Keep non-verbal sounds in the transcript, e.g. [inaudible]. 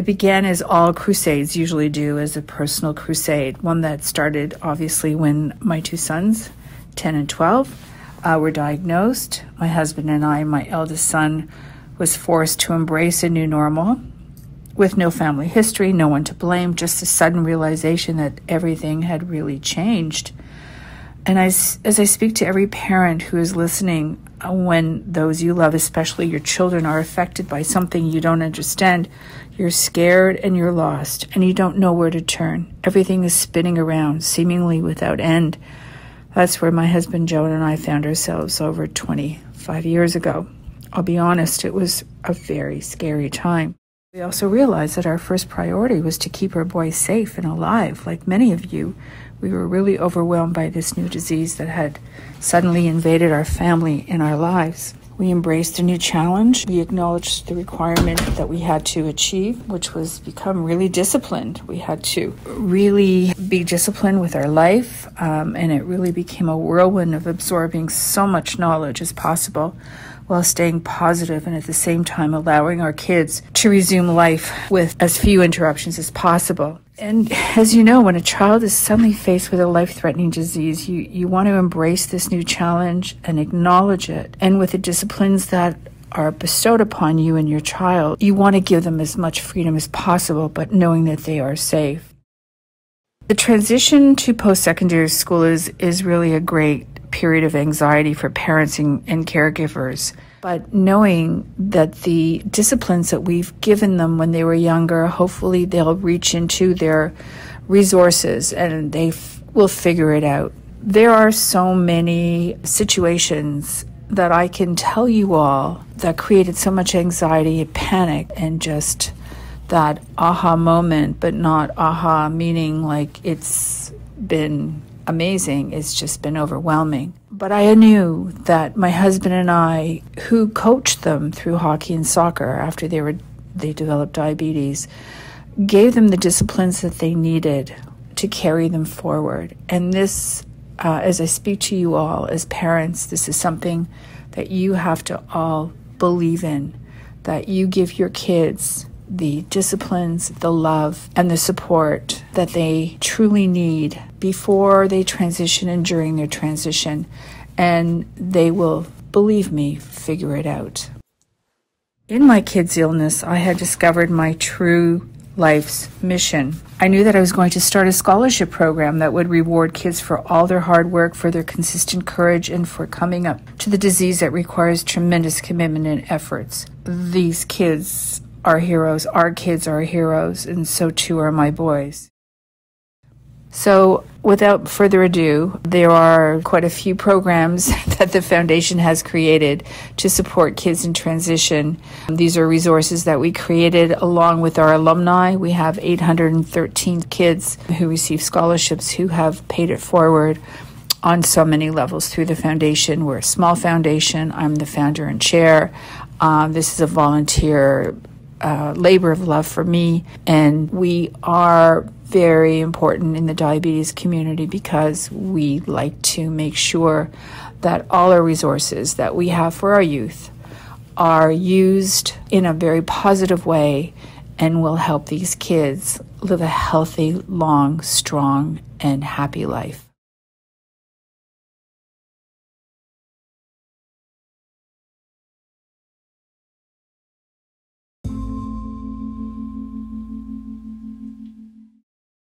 It began as all crusades usually do, as a personal crusade, one that started obviously when my two sons, 10 and 12, uh, were diagnosed. My husband and I, my eldest son, was forced to embrace a new normal with no family history, no one to blame, just a sudden realization that everything had really changed. And as, as I speak to every parent who is listening, uh, when those you love, especially your children, are affected by something you don't understand, you're scared and you're lost, and you don't know where to turn. Everything is spinning around, seemingly without end. That's where my husband Joan and I found ourselves over 25 years ago. I'll be honest, it was a very scary time. We also realized that our first priority was to keep our boy safe and alive. Like many of you, we were really overwhelmed by this new disease that had suddenly invaded our family and our lives. We embraced a new challenge. We acknowledged the requirement that we had to achieve, which was become really disciplined. We had to really be disciplined with our life, um, and it really became a whirlwind of absorbing so much knowledge as possible while staying positive and at the same time allowing our kids to resume life with as few interruptions as possible. And as you know, when a child is suddenly faced with a life threatening disease, you, you want to embrace this new challenge and acknowledge it. And with the disciplines that are bestowed upon you and your child, you want to give them as much freedom as possible, but knowing that they are safe. The transition to post secondary school is, is really a great period of anxiety for parents and, and caregivers. But knowing that the disciplines that we've given them when they were younger, hopefully they'll reach into their resources and they will figure it out. There are so many situations that I can tell you all that created so much anxiety and panic and just that aha moment, but not aha meaning like it's been amazing. It's just been overwhelming. But I knew that my husband and I, who coached them through hockey and soccer after they were they developed diabetes, gave them the disciplines that they needed to carry them forward. And this, uh, as I speak to you all as parents, this is something that you have to all believe in. That you give your kids the disciplines, the love, and the support that they truly need before they transition and during their transition. And they will, believe me, figure it out. In my kid's illness, I had discovered my true life's mission. I knew that I was going to start a scholarship program that would reward kids for all their hard work, for their consistent courage, and for coming up to the disease that requires tremendous commitment and efforts. These kids are heroes, our kids are heroes, and so too are my boys. So, without further ado, there are quite a few programs [laughs] that the foundation has created to support kids in transition. These are resources that we created along with our alumni. We have 813 kids who receive scholarships who have paid it forward on so many levels through the foundation. We're a small foundation. I'm the founder and chair. Um, this is a volunteer labor of love for me. And we are very important in the diabetes community because we like to make sure that all our resources that we have for our youth are used in a very positive way and will help these kids live a healthy, long, strong, and happy life.